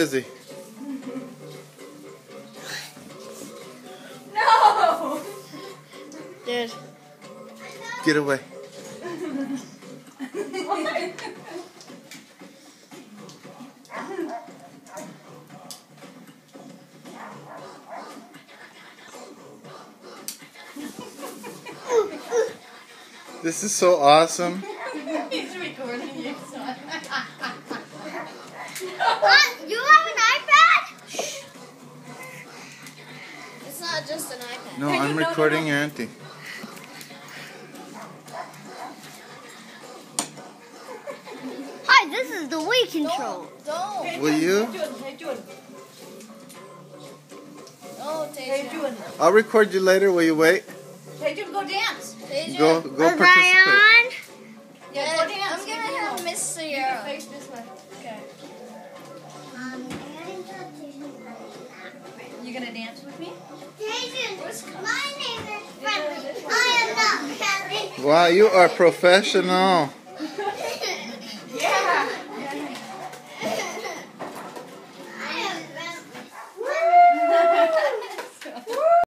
busy. No! Dude. Get away. This is so awesome. He's recording you, son. not just an iPad. No, Hey, I'm no, no, recording no. Auntie. Hi, this is the Wii control. Don't. Hey, Will you? Jun, Don't, Hey, Jun. I'll record you later. Will you wait? Hey, Jun, go dance. Go, go participate. Yeah, go dance. I'm gonna have Miss Keep your Sierra. face this way. Okay. You gonna dance with me? My name is Frederick. I am not Kelly. Wow, you are professional.